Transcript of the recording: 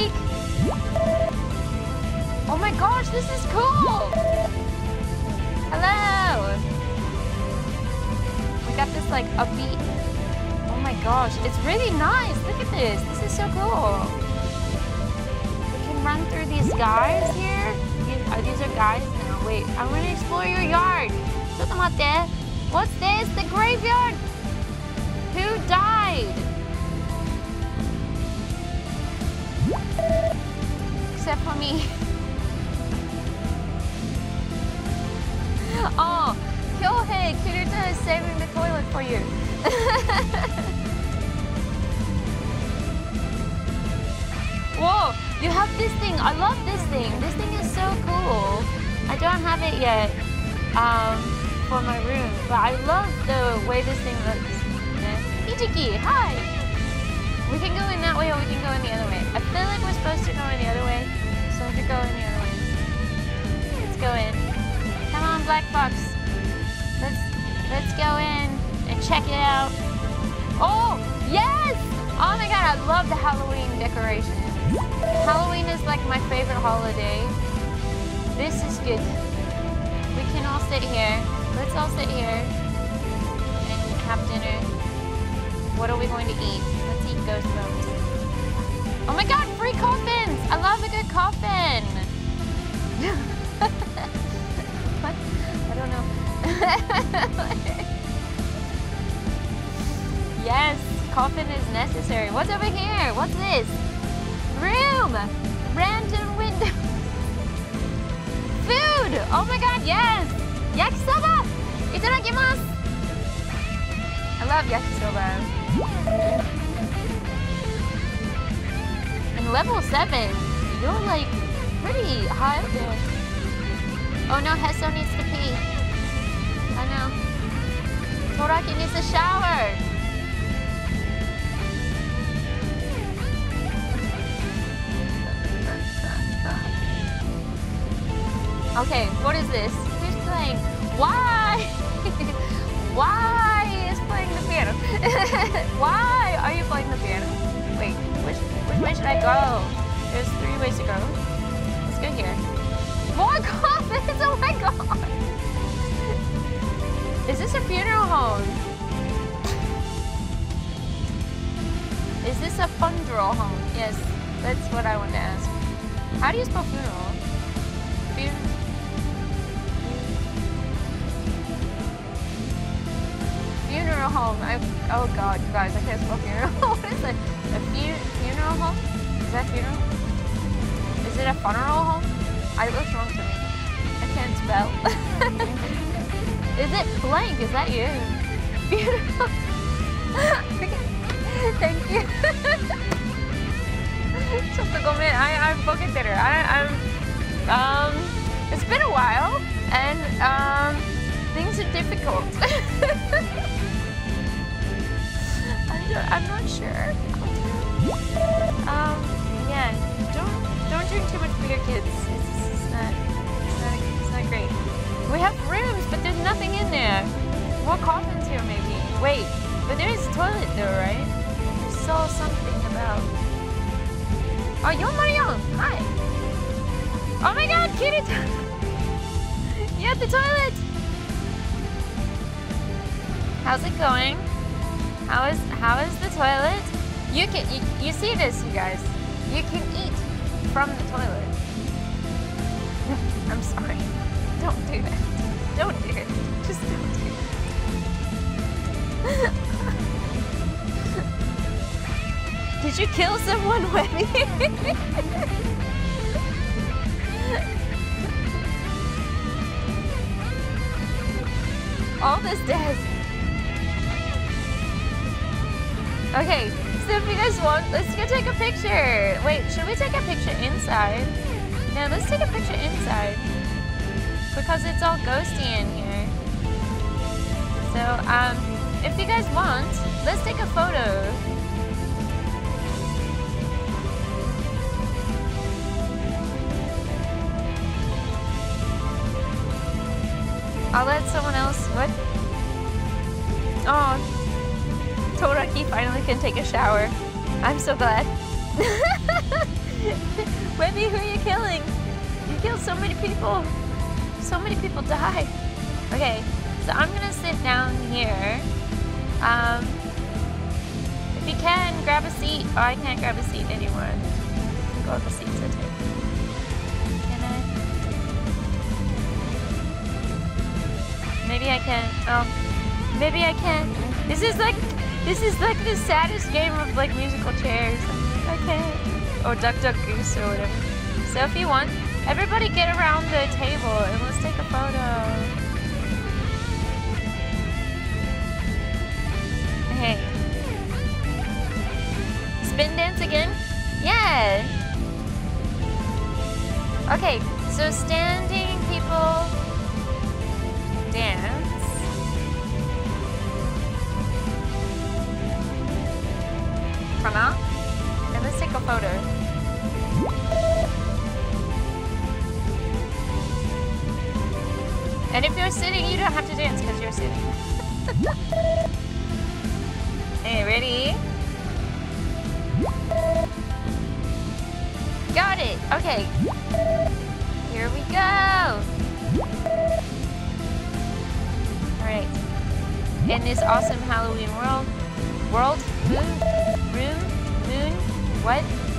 week. Oh my gosh, this is cool. Hello. We got this like upbeat. Oh my gosh, it's really nice. Look at this. This is so cool. We can run through these guys here. These uh, are, these are guys now. Wait, I'm gonna explore your yard. What's this? The graveyard? Who died? Except for me. oh, Kyohei, Kirita is saving the toilet for you. Whoa, you have this thing. I love this thing. This thing is so cool. I don't have it yet um, for my room, but I love the way this thing looks. Ichiki, hi! We can go in that way or we can go in the other way. I feel like we're supposed to go in the other way, so we go in the other way. Let's go in. Come on, Black Fox. Let's let's go in and check it out. Oh, yes! Oh my god, I love the Halloween decorations. Halloween is like my favorite holiday. This is good. We can all sit here. Let's all sit here and have dinner. What are we going to eat? Ghost. Oh my god, free coffins! I love a good coffin! what? I don't know. yes, coffin is necessary. What's over here? What's this? Room! Random window. Food! Oh my god, yes! Yakisoba! Itadakimasu! I love yakisoba. Level 7, you're like pretty high up there. Oh no, Heso needs to pee. I know. Toraki needs a shower. Okay, what is this? Who's playing? Why? Why is playing the piano? Why which should I go? There's three ways to go. Let's go here. More coffins! Oh my god! Is this a funeral home? Is this a funeral home? Yes, that's what I want to ask. How do you spell funeral? Funeral. funeral home. I, oh god, you guys, I can't spell funeral. what is it? A fu funeral home? Is that funeral? Is it a funeral home? I, it looks wrong to me. I can't spell. is it blank? Is that you? Funeral. Thank you. ちょっとごめん。I, I'm ボケてる。I, I'm, um, it's been a while, and um, things are difficult. I'm not sure. Um, yeah, don't don't drink too much beer, kids. It's, it's, not, it's not it's not great. We have rooms, but there's nothing in there. More coffins here, maybe. Wait, but there is a toilet though, right? I saw something about. Oh, Yon Marion, hi. Oh my God, kitty. you at the toilet. How's it going? How is how is the toilet? You can you, you see this, you guys. You can eat from the toilet. I'm sorry. Don't do that. Don't do it. Just don't do it. Did you kill someone, Webi? All this death. Okay, so if you guys want, let's go take a picture. Wait, should we take a picture inside? No, let's take a picture inside. Because it's all ghosty in here. So, um, if you guys want, let's take a photo. I'll let someone else, what? Oh, Toraki finally can take a shower. I'm so glad. Webi, who are you killing? You killed so many people. So many people die. Okay, so I'm gonna sit down here. Um, if you can, grab a seat. Oh, I can't grab a seat anymore. Go the seats I take. Can I? Maybe I can. Oh, maybe I can. This is like, this is like the saddest game of like musical chairs. Can't. Or Duck Duck Goose or whatever. So if you want, everybody get around the table and let's take a photo. Hey. Spin dance again? Yeah. Okay, so standing people dance. You don't have to dance because you're sitting. hey, ready? Got it. Okay. Here we go. Alright. In this awesome Halloween world, world, moon, room, moon, what?